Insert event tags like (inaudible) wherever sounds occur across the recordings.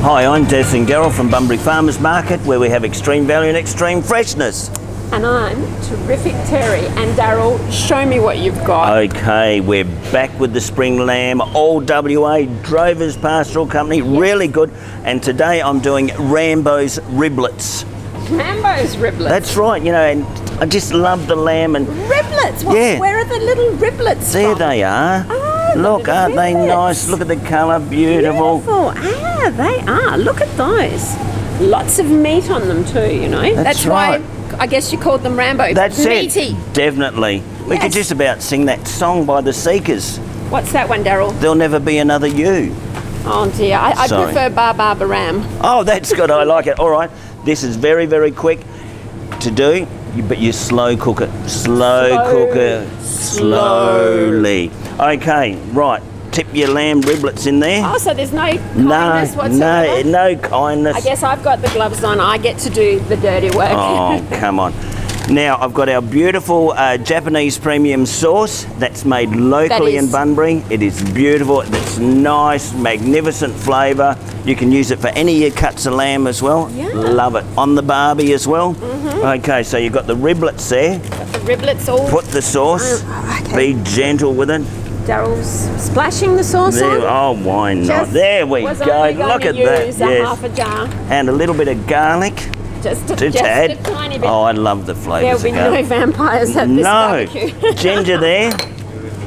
Hi, I'm Des and Gerald from Bunbury Farmers Market, where we have extreme value and extreme freshness. And I'm terrific Terry. And Daryl, show me what you've got. Okay, we're back with the spring lamb, all WA, Drovers Pastoral Company, really good. And today I'm doing Rambo's riblets. Rambo's riblets. That's right, you know, and I just love the lamb and riblets. What, Yeah. Where are the little riblets there from? they are. Oh, Look, the aren't they nice? Look at the colour, beautiful. Beautiful. Ah, they are. Look at those. Lots of meat on them too. You know. That's why right. I guess you called them Rambo. That's Meaty. it. Definitely. We could just about sing that song by the Seekers. What's that one, Daryl? There'll never be another you. Oh dear, I, I prefer Bar Barbara Ram. Oh, that's good. I like it. All right. This is very, very quick to do, you- but you slow cook it. Slow, Slow. cook it slowly. Okay, right. Tip your lamb riblets in there. Oh, so there's no no, kindness no, whatsoever. no no kindness. I guess I've got the gloves on. I get to do the dirty work. Oh, (laughs) come on. Now, I've got our beautiful uh, Japanese premium sauce that's made locally That in Bunbury. It is beautiful. It's nice, magnificent flavour. You can use it for any of your cuts of lamb as well. Yeah. Love it. On the barbie as well. Mm. Okay, so you've got the riblets there. Got the riblets all. Put the sauce. Oh, okay. Be gentle with it. Daryl's splashing the sauce There, on. oh, why not? Just there we go. Look at that. Yes. half a jar. And a little bit of garlic Just, a, just tad. a tiny bit. Oh, I love the flavours There'll be no vampires at this No, barbecue. (laughs) ginger there.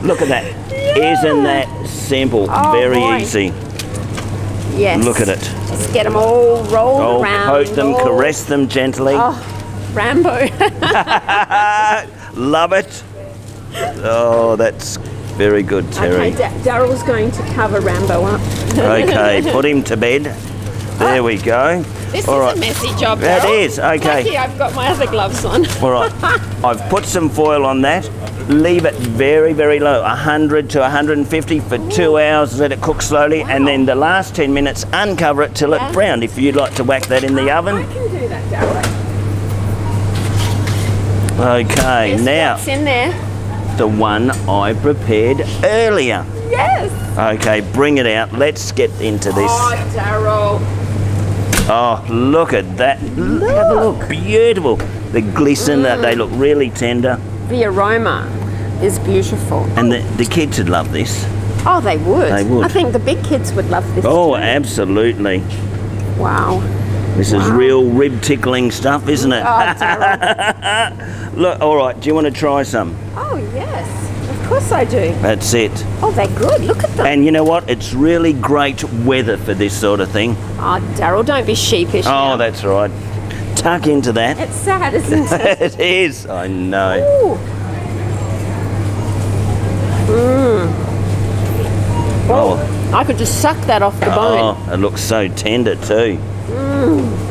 Look at that. not that simple? Oh, Very boy. easy. yes. Look at it. Just get them all rolled Oh, around. coat them, all- caress them gently. Oh, Rambo. (laughs) Love it. Oh, that's very good, okay, Terry. Da- Daryl's going to cover Rambo up. Okay, (laughs) put him to bed. There we go. This All is right. a messy job, That Daryl. is, okay. Lucky I've got my other gloves on. All right. (laughs) I've put some foil on that. Leave it very, very low, 100 to 150 for two hours. Let it cook slowly, and then the last 10 minutes, uncover it till Yeah. it's brown. If you'd like to whack that in the uh, oven. I oven. can do that, Daryl. Okay, Guess now what's in there? the one I prepared earlier. Yes. Okay, bring it out. Let's get into this. Oh, Daryl. Oh, look at that. Look. Have a look. Beautiful. The glisten, that they look really tender. The aroma is beautiful. And the, the kids would love this. Oh, they would. They would. I think the big kids would love this. Oh, too. absolutely. wow. This is real rib tickling stuff, isn't it? Oh. (laughs) Look, all right, do you want to try some? oh, yes. Of course I do. That's it. Oh, they're good. Look at them. And you know what? It's really great weather for this sort of thing. Oh, Daryl, don't be sheepish. Oh, now. that's right. Tuck into that. It's sad, isn't (laughs) it? it is. I know. Ooh. Mm. Oh. oh, I could just suck that off the oh, bone. oh, it looks so tender too. Mm.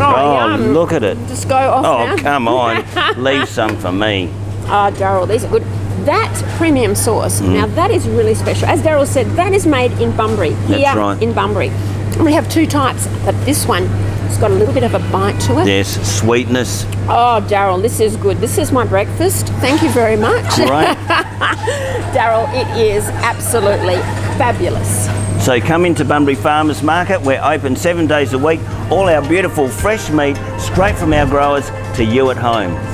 Oh, Oh, look at it. Just go off Oh, now. come on. (laughs) Leave some for me. Oh, Daryl, these are good. That premium sauce, Mm. now that is really special. As Daryl said, that is made in Bunbury, That's here right. in Bunbury. And we have two types, but this one has got a little bit of a bite to it. Yes, sweetness. Oh, Daryl, this is good. This is my breakfast. Thank you very much. Right. (laughs) Daryl, it is absolutely fabulous. So come into Bunbury Farmers Market. We're open seven days a week. All our beautiful fresh meat straight from our growers to you at home.